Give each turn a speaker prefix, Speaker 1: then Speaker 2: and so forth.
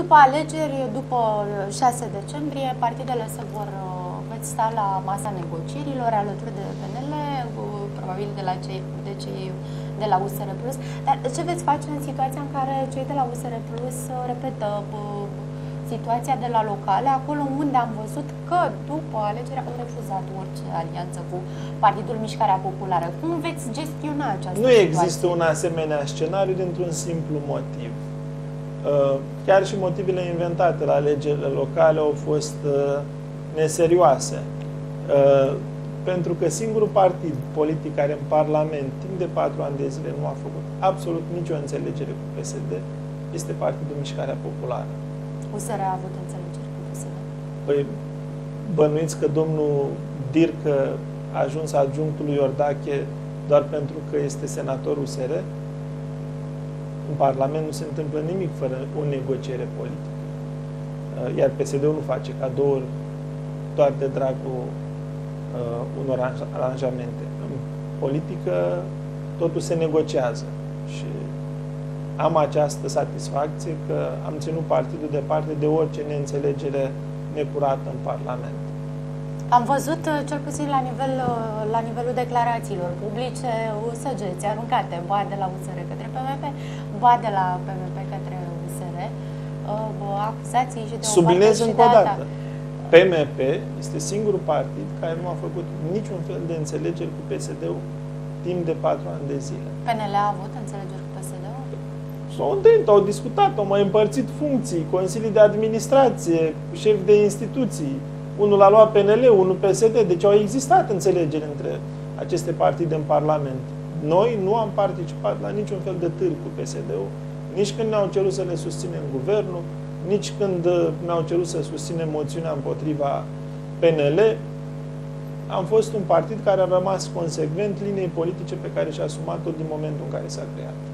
Speaker 1: După alegeri, după 6 decembrie, partidele se vor uh, veți sta la masa negocierilor alături de PNL, probabil de la cei, de cei de la USR Plus. Dar ce veți face în situația în care cei de la USR Plus uh, repetă situația de la locale, acolo unde am văzut că după alegeri au refuzat orice alianță cu Partidul Mișcarea Populară. Cum veți gestiona această
Speaker 2: Nu
Speaker 1: situație?
Speaker 2: există un asemenea scenariu dintr-un simplu motiv. Uh, chiar și motivele inventate la alegerile locale au fost uh, neserioase. Uh, pentru că singurul partid politic care în Parlament timp de patru ani de zile nu a făcut absolut nicio înțelegere cu PSD este Partidul Mișcarea Populară.
Speaker 1: USR a avut înțelegeri cu PSD?
Speaker 2: Păi, bănuiți că domnul Dircă a ajuns adjunctul lui Iordache doar pentru că este senator USR? În Parlament nu se întâmplă nimic fără o negociere politică. Iar PSD-ul nu face cadouri doar de dragul uh, unor aranjamente. În politică totul se negociază și am această satisfacție că am ținut partidul departe de orice neînțelegere necurată în Parlament.
Speaker 1: Am văzut, uh, cel puțin la, nivel, uh, la nivelul declarațiilor publice, săgeți aruncate, ba de la USR către PMP, ba de la PMP către USR, uh, acuzații și de
Speaker 2: Sublinez
Speaker 1: o
Speaker 2: încă o dată. PMP este singurul partid care nu a făcut niciun fel de înțelegeri cu PSD-ul timp de patru ani de zile.
Speaker 1: PNL a avut înțelegeri cu PSD-ul?
Speaker 2: S-au întâlnit, au discutat, au mai împărțit funcții, consilii de administrație, șefi de instituții. Unul a luat PNL, unul PSD, deci au existat înțelegeri între aceste partide în Parlament. Noi nu am participat la niciun fel de târg cu PSD-ul, nici când ne-au cerut să le susținem guvernul, nici când uh, mi-au cerut să susținem moțiunea împotriva PNL, am fost un partid care a rămas consecvent liniei politice pe care și-a asumat-o din momentul în care s-a creat.